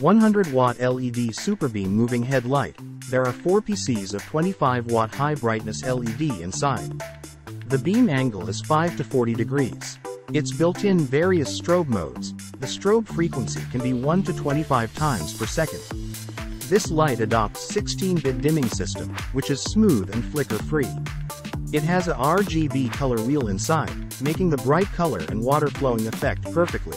100 watt LED super beam moving headlight. There are 4 PCs of 25 watt high brightness LED inside. The beam angle is 5 to 40 degrees. It's built in various strobe modes. The strobe frequency can be 1 to 25 times per second. This light adopts 16-bit dimming system, which is smooth and flicker-free. It has a RGB color wheel inside, making the bright color and water flowing effect perfectly.